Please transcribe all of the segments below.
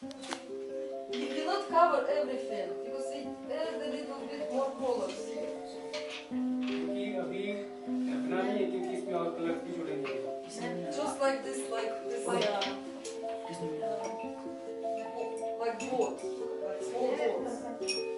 You cannot cover everything because it adds a little bit more colors. Just like this, like this, like, uh, like board, like small boards.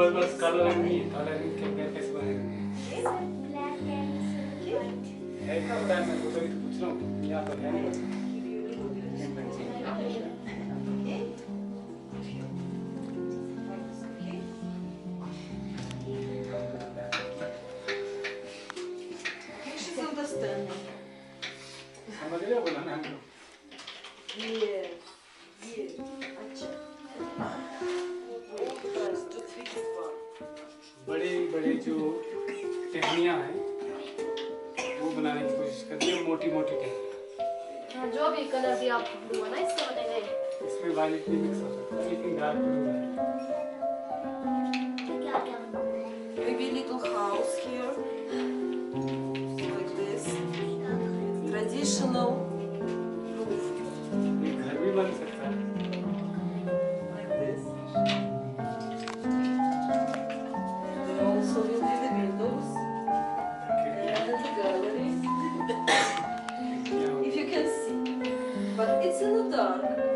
अब वो बस colouring ही है colouring के बगैर कैसे बनेगा है क्या बताया मैं तो तभी तो पूछ रहा हूँ यहाँ पर है नहीं She's understanding. समझ रहे हो बोला ना हम लोग Yeah, yeah. बड़े बड़े जो टहनियाँ है वो बनाने की कोशिश करते हैं मोटी मोटी टहनियाँ। हाँ, जो भी कलर भी आप ब्लू है ना इसका बनेगा इसमें वायलेट भी मिक्स हो सकता है लेकिन डार्क ब्लू है। Це не так.